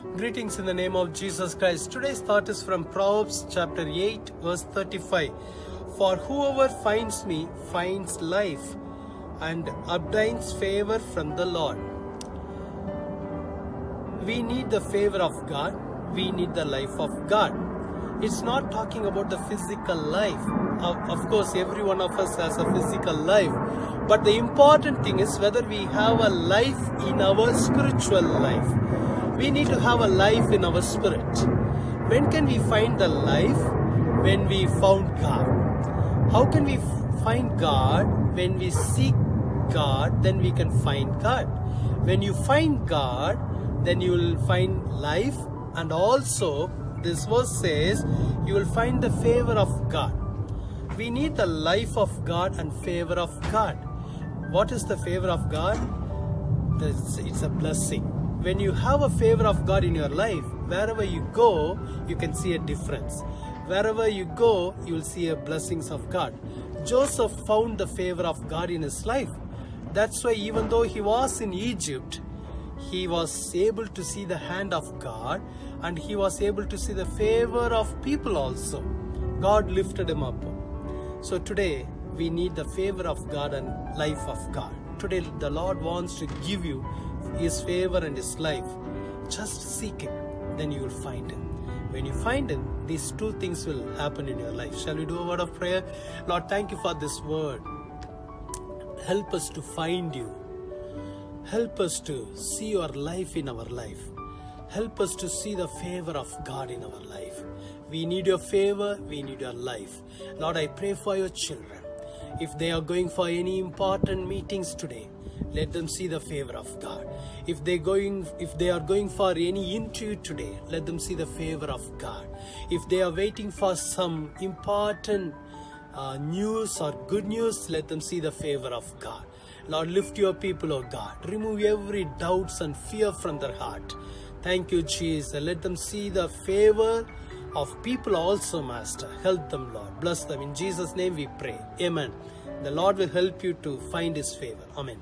Greetings in the name of Jesus Christ. Today's thought is from Proverbs chapter 8, verse 35. For whoever finds me finds life and obtains favor from the Lord. We need the favor of God, we need the life of God. It's not talking about the physical life. Of, course, every one of us has a physical life. But the important thing is whether we have a life in our spiritual life. We need to have a life in our spirit. When can we find the life? When we found God. How can we find God? When we seek God, then we can find God. When you find God, then you will find life and also this verse says you will find the favor of God. We need the life of God and favor of God. What is the favor of God? It's a blessing. When you have a favor of God in your life, wherever you go, you can see a difference. Wherever you go, you will see a blessings of God. Joseph found the favor of God in his life. That's why even though he was in Egypt, he was able to see the hand of God and he was able to see the favor of people also. God lifted him up. So today we need the favor of God and life of God. Today the Lord wants to give you his favor and his life. Just seek him, then you will find him. When you find him, these two things will happen in your life. Shall we do a word of prayer? Lord, thank you for this word. Help us to find you. Help us to see your life in our life. Help us to see the favor of God in our life. We need your favor, we need your life. Lord, I pray for your children. If they are going for any important meetings today, let them see the favor of God. If they going if they are going for any interview today, let them see the favor of God. If they are waiting for some important uh, news or good news, let them see the favor of God. Lord, lift your people, O God. Remove every doubts and fear from their heart. Thank you, Jesus. Let them see the favor of people also, Master. Help them, Lord. Bless them. In Jesus' name we pray. Amen. The Lord will help you to find His favor. Amen.